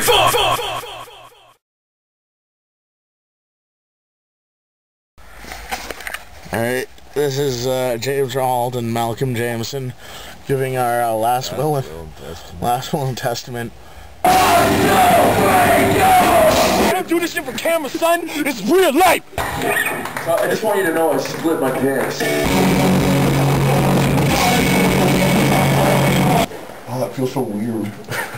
three, four, four. Alright, this is uh, James Ronald and Malcolm Jameson giving our uh, last will and last will and testament. I don't do this shit for camera, son. It's real life. I just want you to know I split my pants. Oh, that feels so weird.